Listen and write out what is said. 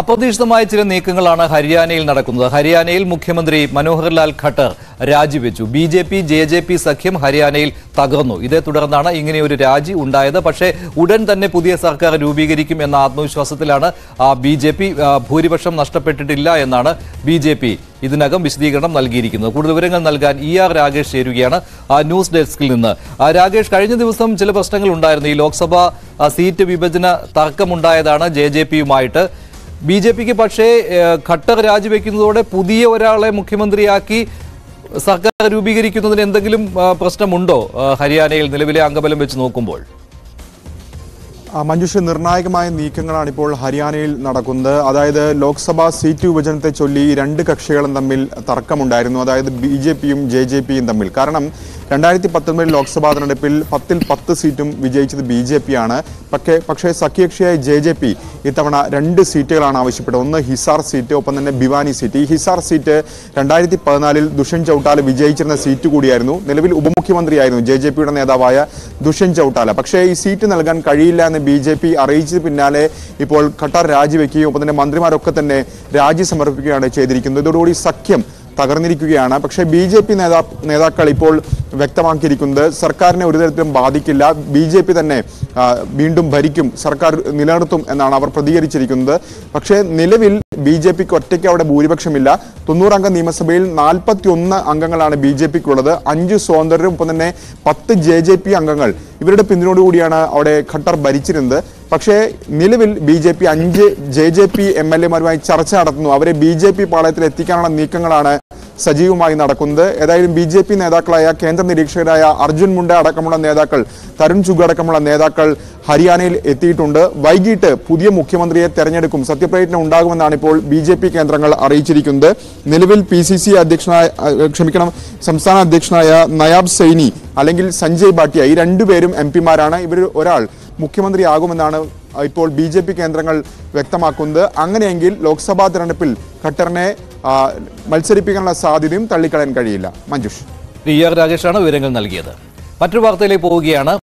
അപ്രതീക്ഷിതമായ ചില നീക്കങ്ങളാണ് ഹരിയാനയിൽ നടക്കുന്നത്. ഹരിയാനയിൽ മുഖ്യമന്ത്രി മനോഹർലാൽ ഖട്ടർ രാജിവെച്ചു. B J P J J P സഖ്യം ഹരിയാനയിൽ തകർന്നു. ഇതേ തുടർന്നാണ് ഇങ്ങനെയൊരു രാജി ഉണ്ടായത്. പക്ഷേ ഉടൻ തന്നെ പുതിയ സർക്കാർ രൂപീകരിക്കും എന്ന ആത്മവിശ്വാസത്തിലാണ് ബി ജെ പി ഭൂരിപക്ഷം നഷ്ടപ്പെട്ടിട്ടില്ല എന്നാണ് ബി ജെ പി ഇതിനകം വിശദീകരണം നൽകിയിരിക്കുന്നത്. കൂടുതൽ വിവരങ്ങൾ നൽകാൻ ഇ ആർ രാകേഷ് ചേരുകയാണ് ന്യൂസ് ഡെസ്കിൽ നിന്ന്. രാകേഷ് കഴിഞ്ഞ ദിവസം ചില പ്രശ്നങ്ങൾ ഉണ്ടായിരുന്നു. ഈ ലോക്സഭാ സീറ്റ് വിഭജന തർക്കമുണ്ടായതാണ് ജെ ജെ പിയുമായിട്ട്. ബി ജെ പിക്ക് പക്ഷേ ഖട്ടർ രാജിവെക്കുന്നതോടെ പുതിയ ഒരാളെ മുഖ്യമന്ത്രിയാക്കി സർക്കാർ രൂപീകരിക്കുന്നതിന് എന്തെങ്കിലും പ്രശ്നമുണ്ടോ? ഹരിയാനയിൽ നിലവിലെ അംഗബലം വെച്ച് നോക്കുമ്പോൾ. മഞ്ജുഷ നിർണായകമായ നീക്കങ്ങളാണ് ഇപ്പോൾ ഹരിയാനയിൽ നടക്കുന്നത്. അതായത് ലോക്സഭാ സീറ്റ് വിഭജനത്തെ ചൊല്ലി രണ്ട് കക്ഷികളും തമ്മിൽ തർക്കമുണ്ടായിരുന്നു. അതായത് ബി ജെ പിയും ജെ ജെ പിയും തമ്മിൽ. കാരണം രണ്ടായിരത്തി പത്തൊൻപതിൽ ലോക്സഭാ തെരഞ്ഞെടുപ്പിൽ പത്തിൽ പത്ത് സീറ്റും വിജയിച്ചത് ബി ജെ പി ആണ് പക്ഷേ പക്ഷേ സഖ്യകക്ഷിയായ ജെ ജെ പി ഇത്തവണ രണ്ട് സീറ്റുകളാണ് ആവശ്യപ്പെട്ടത്. ഒന്ന് ഹിസാർ സീറ്റ് ഒപ്പം തന്നെ ഭിവാനി സീറ്റ്. ഈ ഹിസാർ സീറ്റ് രണ്ടായിരത്തി പതിനാലിൽ ദുഷ്യൻ ചൌട്ടാല വിജയിച്ചിരുന്ന സീറ്റ് കൂടിയായിരുന്നു. നിലവിൽ ഉപമുഖ്യമന്ത്രിയായിരുന്നു ജെ ജെ പിയുടെ നേതാവായ ദുഷ്യൻ ചൌട്ടാല. പക്ഷേ ഈ സീറ്റ് നൽകാൻ കഴിയില്ല എന്ന് ബി ജെ പി അറിയിച്ചത് പിന്നാലെ ഇപ്പോൾ ഖട്ടാർ രാജിവെക്കുകയും ഒപ്പം തന്നെ മന്ത്രിമാരൊക്കെ തന്നെ രാജി സമർപ്പിക്കുകയാണ് ചെയ്തിരിക്കുന്നത്. ഇതോടുകൂടി സഖ്യം തകർന്നിരിക്കുകയാണ്. പക്ഷേ ബി ജെ പി നേതാ നേതാക്കൾ ഇപ്പോൾ വ്യക്തമാക്കിയിരിക്കുന്നത് സർക്കാരിനെ ഒരു തരത്തിലും ബാധിക്കില്ല. ബി ജെ പി തന്നെ വീണ്ടും ഭരിക്കും സർക്കാർ നിലനിർത്തും എന്നാണ് അവർ പ്രതികരിച്ചിരിക്കുന്നത്. പക്ഷേ നിലവിൽ ബി ജെ പിക്ക് ഒറ്റയ്ക്ക് അവിടെ ഭൂരിപക്ഷമില്ല. തൊണ്ണൂറംഗ നിയമസഭയിൽ നാൽപ്പത്തി ഒന്ന് അംഗങ്ങളാണ് ബി ജെ പിക്കുള്ളത്. അഞ്ച് സ്വതന്ത്രരും ഒപ്പം തന്നെ പത്ത് ജെ ജെ പി അംഗങ്ങൾ. ഇവരുടെ പിന്തുണയോടുകൂടിയാണ് അവിടെ ഖട്ടർ ഭരിച്ചിരുന്നത്. പക്ഷേ നിലവിൽ ബി ജെ പി അഞ്ച് J J P M L എമാരുമായി ചർച്ച നടത്തുന്നു. അവരെ ബി ജെ പി പാളയത്തിൽ എത്തിക്കാനുള്ള നീക്കങ്ങളാണ് സജീവമായി നടക്കുന്നത്. ഏതായാലും ബി ജെ പി നേതാക്കളായ കേന്ദ്ര നിരീക്ഷകരായ അർജുൻ മുണ്ട അടക്കമുള്ള നേതാക്കൾ തരുൺ ചുഗ് അടക്കമുള്ള നേതാക്കൾ ഹരിയാനയിൽ എത്തിയിട്ടുണ്ട്. വൈകിട്ട് പുതിയ മുഖ്യമന്ത്രിയെ തെരഞ്ഞെടുക്കും സത്യപ്രതിജ്ഞ ഉണ്ടാകുമെന്നാണ് ഇപ്പോൾ ബി ജെ പി കേന്ദ്രങ്ങൾ അറിയിച്ചിരിക്കുന്നത്. നിലവിൽ പി സി സി അധ്യക്ഷനായ ക്ഷമിക്കണം സംസ്ഥാന അധ്യക്ഷനായ നയാബ് സൈനി അല്ലെങ്കിൽ സഞ്ജയ് ഭാട്ടിയ ഈ രണ്ടുപേരും എം പിമാരാണ്. ഇവർ ഒരാൾ മുഖ്യമന്ത്രിയാകുമെന്നാണ് ഇപ്പോൾ ബി ജെ പി കേന്ദ്രങ്ങൾ വ്യക്തമാക്കുന്നത്. അങ്ങനെയെങ്കിൽ ലോക്സഭാ തെരഞ്ഞെടുപ്പിൽ ഖട്ടറിനെ മത്സരിപ്പിക്കാനുള്ള സാധ്യതയും തള്ളിക്കളയാൻ കഴിയില്ല. മഞ്ജുഷ്. ആർ രാകേഷാണ് വിവരങ്ങൾ നൽകിയത്. മറ്റൊരു വാർത്തയിലേക്ക് പോവുകയാണ്.